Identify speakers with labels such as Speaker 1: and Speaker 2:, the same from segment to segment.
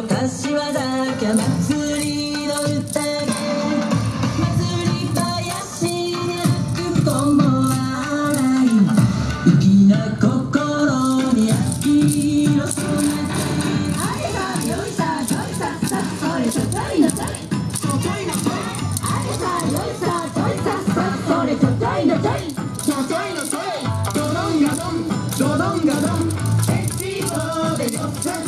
Speaker 1: の柏坂祭りの宴祭り林に歩く友洗い粋な心に秋の染め
Speaker 2: あれさよいさちょいささそれちょちょいちょいあれさよいさちょいささそれちょいのちょい
Speaker 1: ちょちょいのちょいドドンガドンドドンガドンエッチーでよさこいドドンガ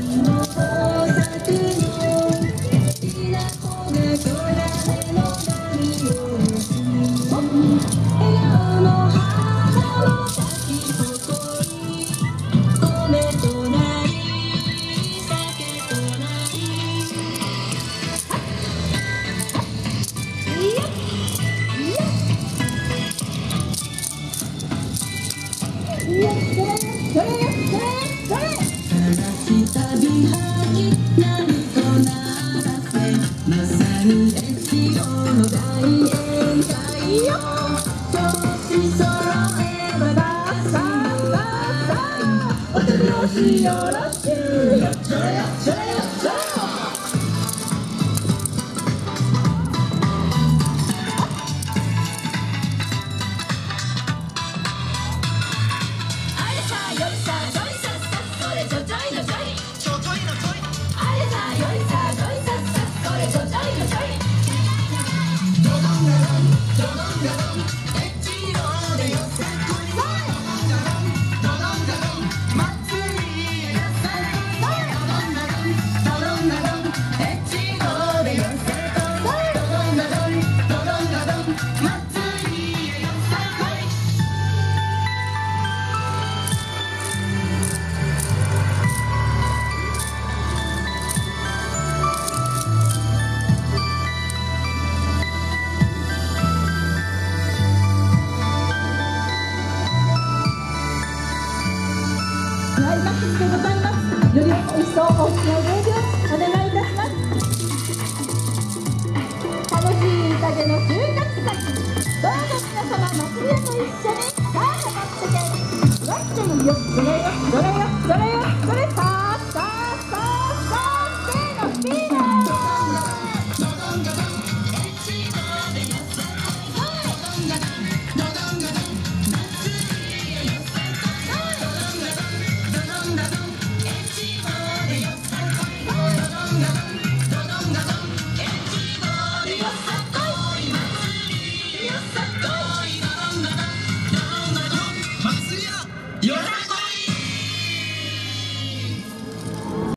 Speaker 1: よ調子揃えばださあお手拍子よろしくより
Speaker 2: 美味しそうお好きなご用意をお願いいたします楽しい宴の収穫祭どうぞ皆様祭りへと一緒に。さあ頑張ってけわっちゃいよどれよどれよどれよ。